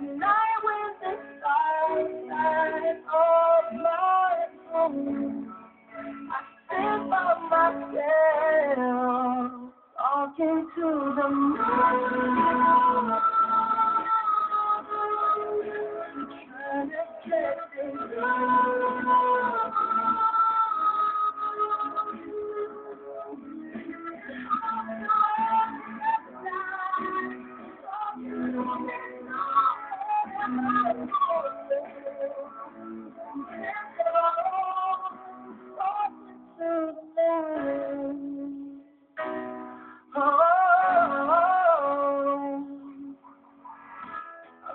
Ignite with the my. I sit by myself, talking to the moon. Trying to get. I'm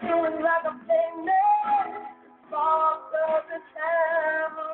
feeling like I'm famous, boss of the town.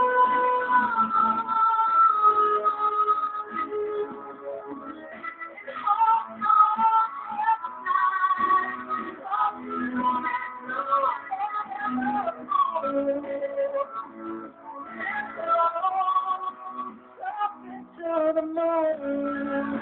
to the moon.